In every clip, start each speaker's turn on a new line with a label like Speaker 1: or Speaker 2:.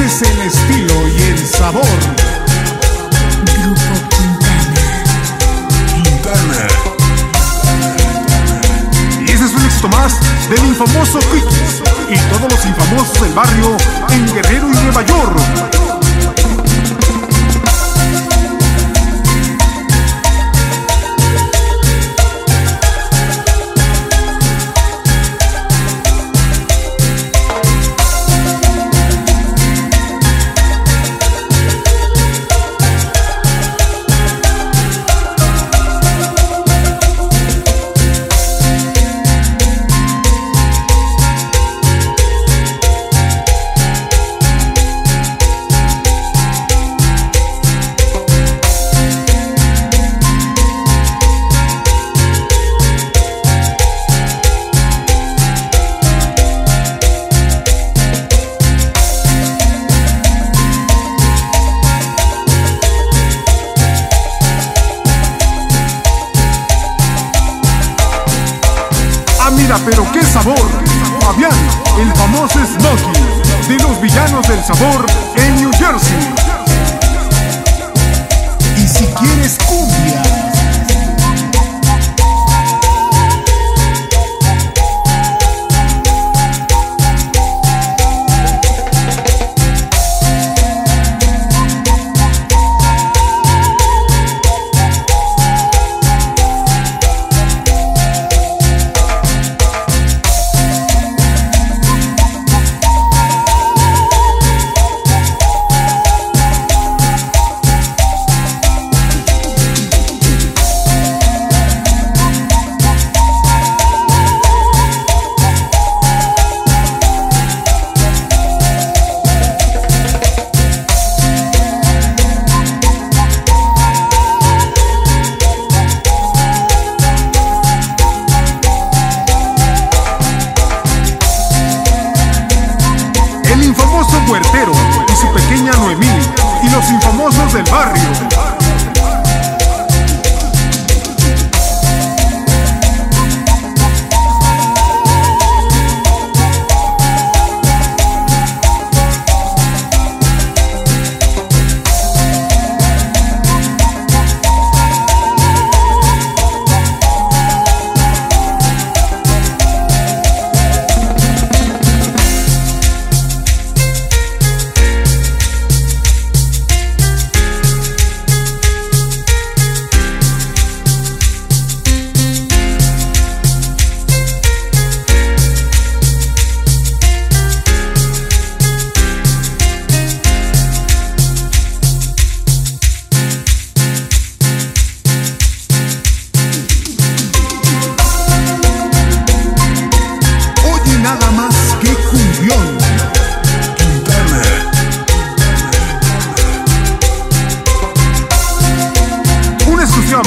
Speaker 1: Es el estilo y el sabor.
Speaker 2: Grupo Quintana.
Speaker 1: Quintana. Y ese es un éxito más del infamoso Quickies y todos los infamosos del barrio en Guerrero y Nueva York. Pero qué sabor. Fabián, el famoso Smokey, de los villanos del sabor en New Jersey. Y si quieres cumbia. Del barrio.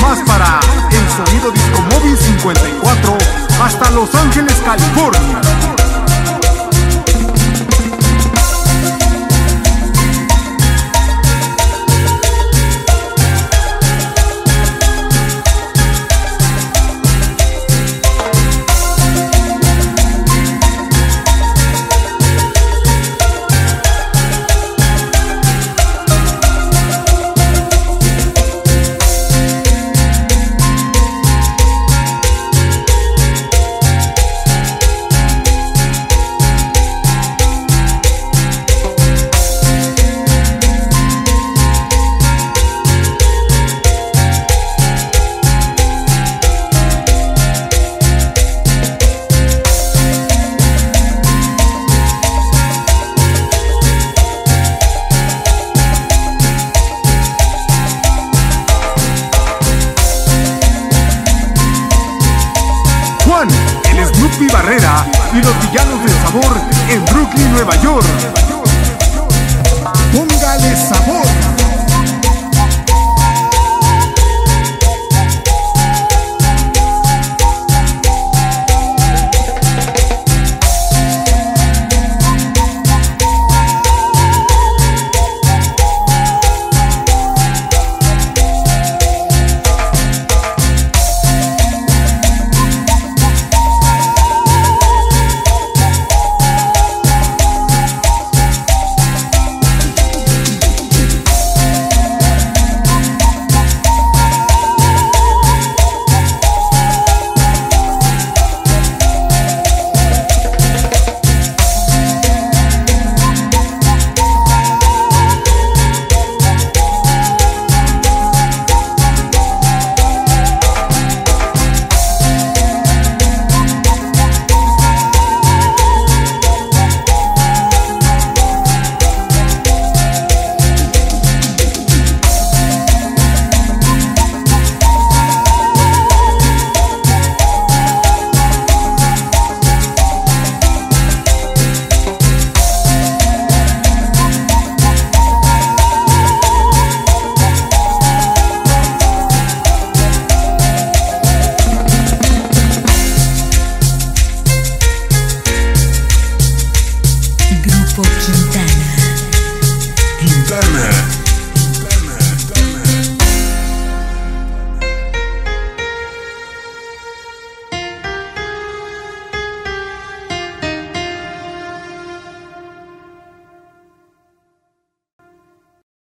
Speaker 1: Más para el sonido Disco Móvil 54 hasta Los Ángeles, California. El Snoopy Barrera y los villanos del sabor en Brooklyn, Nueva York. Póngale sabor.